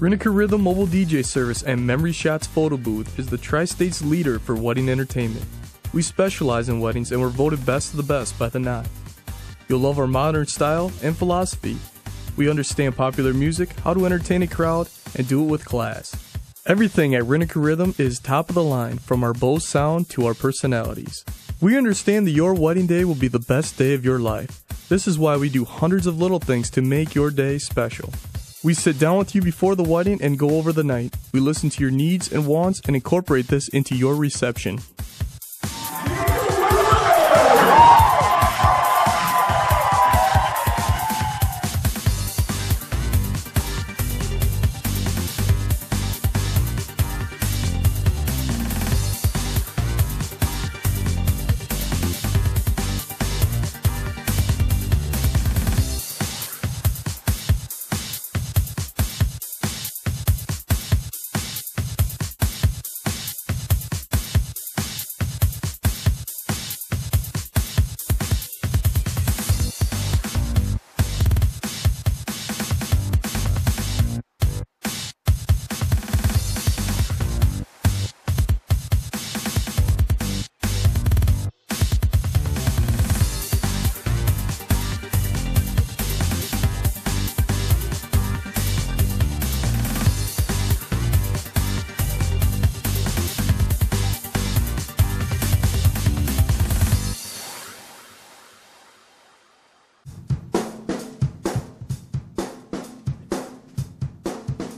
Riniker Rhythm Mobile DJ Service and Memory Shots Photo Booth is the Tri State's leader for wedding entertainment. We specialize in weddings and we're voted best of the best by the Knot. You'll love our modern style and philosophy. We understand popular music, how to entertain a crowd, and do it with class. Everything at Riniker Rhythm is top of the line, from our Bose sound to our personalities. We understand that your wedding day will be the best day of your life. This is why we do hundreds of little things to make your day special. We sit down with you before the wedding and go over the night. We listen to your needs and wants and incorporate this into your reception.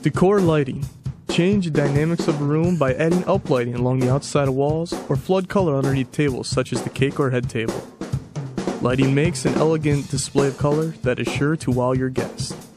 Decor lighting. Change the dynamics of a room by adding uplighting along the outside of walls or flood color underneath tables such as the cake or head table. Lighting makes an elegant display of color that is sure to wow your guests.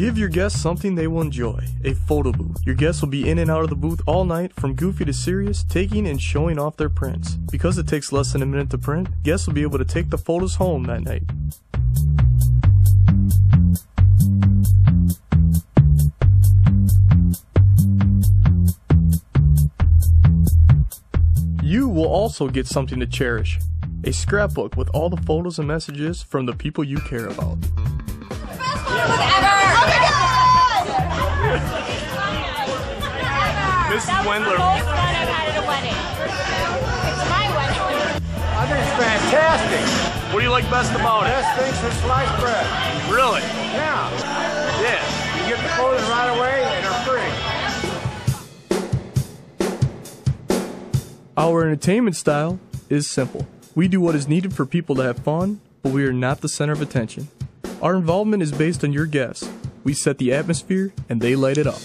Give your guests something they will enjoy a photo booth. Your guests will be in and out of the booth all night, from goofy to serious, taking and showing off their prints. Because it takes less than a minute to print, guests will be able to take the photos home that night. You will also get something to cherish a scrapbook with all the photos and messages from the people you care about. Mrs. Wendler. Most fun I've had at a wedding. It's my wedding. I think it's fantastic. What do you like best about it? Best things for sliced bread. Really? Yeah. Yeah. You get the photos right away and they're free. Our entertainment style is simple. We do what is needed for people to have fun, but we are not the center of attention. Our involvement is based on your guests. We set the atmosphere and they light it up.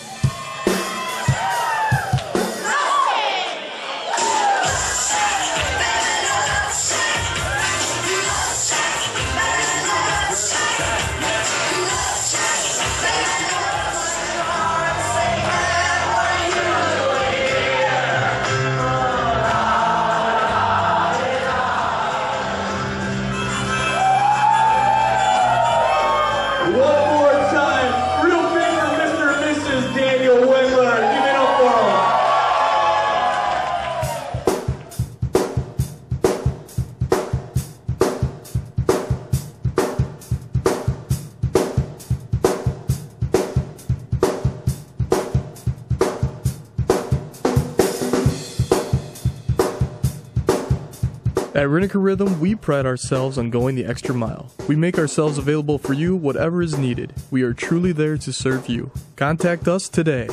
At Riniker Rhythm, we pride ourselves on going the extra mile. We make ourselves available for you, whatever is needed. We are truly there to serve you. Contact us today.